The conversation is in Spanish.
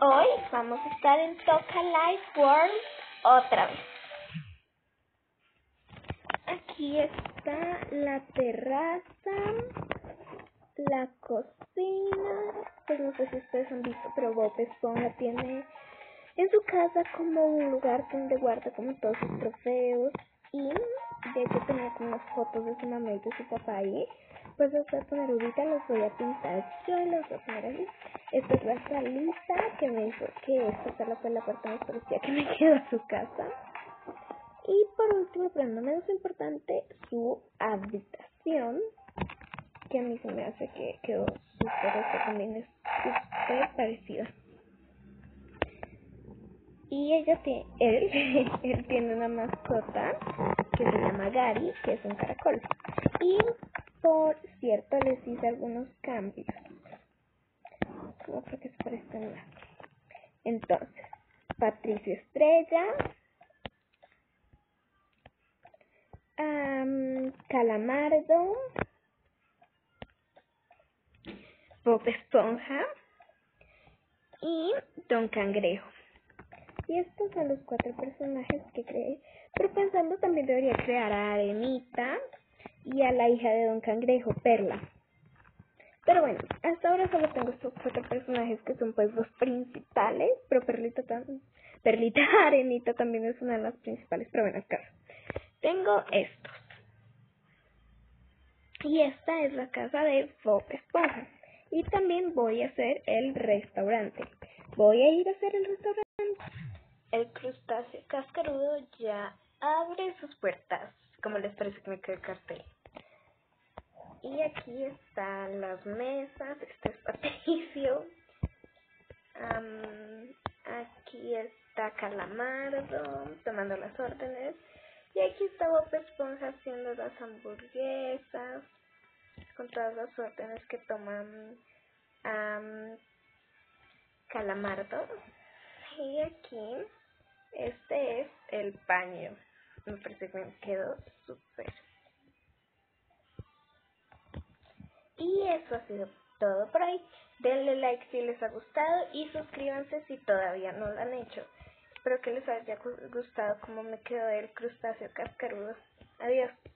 Hoy vamos a estar en Toca Life World otra vez. Aquí está la terraza, la cocina. Pues no sé si ustedes han visto, pero Bob Esponja tiene en su casa como un lugar donde guarda como todos sus trofeos. Y de hecho tenía como fotos de su mamá y de su papá ahí. Pues los voy a poner ahorita, los voy a pintar yo y los voy a poner ahí. Esta es la salita que me dijo que esta sala fue la parte más parecida que me quedó a su casa. Y por último, pero no menos importante, su habitación, que a mí se me hace que quedó súper, también es súper parecida. Y ella tiene, él, él tiene una mascota que se llama Gary, que es un caracol. Y por cierto, les hice algunos cambios. Como creo que se parecen más. Entonces, Patricio Estrella, Calamardo, Bob Esponja y Don Cangrejo. Y estos son los cuatro personajes que creé. Pero pensando también debería crear a Arenita y a la hija de Don Cangrejo, Perla. Pero bueno, hasta ahora solo tengo estos cuatro personajes que son pues los principales, pero Perlita también, Perlita Arenita también es una de las principales, pero bueno, acá tengo estos. Y esta es la casa de Bob Esponja. Y también voy a hacer el restaurante. Voy a ir a hacer el restaurante. El crustáceo cascarudo ya abre sus puertas. Como les parece que me queda el cartel? Y aquí están las mesas. Este es Patricio. aquí está Calamardo tomando las órdenes. Y aquí está Bob Esponja haciendo las hamburguesas con todas las órdenes que toman Calamardo. Y aquí, este es el baño. Me parece que me quedó súper. Y eso ha sido todo por hoy. Denle like si les ha gustado y suscríbanse si todavía no lo han hecho. Espero que les haya gustado como me quedó el crustáceo cascarudo. Adiós.